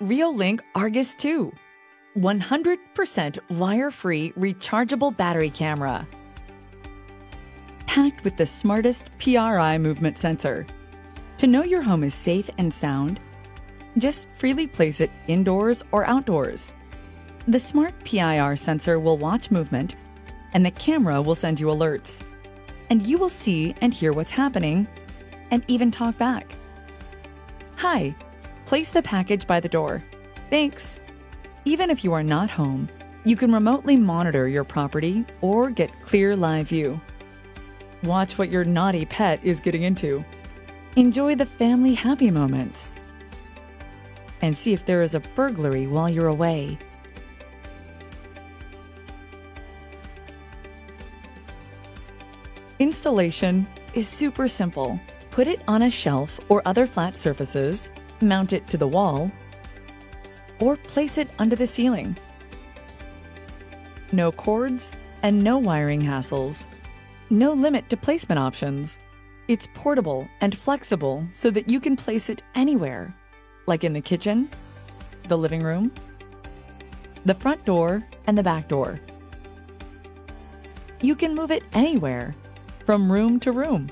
Reolink Argus 2, 100% wire free rechargeable battery camera. Packed with the smartest PIR movement sensor. To know your home is safe and sound, just freely place it indoors or outdoors. The smart PIR sensor will watch movement, and the camera will send you alerts. And you will see and hear what's happening, and even talk back. Hi, place the package by the door. Thanks. Even if you are not home, you can remotely monitor your property or get clear live view. Watch what your naughty pet is getting into. Enjoy the family happy moments. And see if there is a burglary while you're away. Installation is super simple. Put it on a shelf or other flat surfaces, mount it to the wall, or place it under the ceiling. No cords and no wiring hassles. No limit to placement options. It's portable and flexible so that you can place it anywhere, like in the kitchen, the living room, the front door, and the back door. You can move it anywhere, from room to room.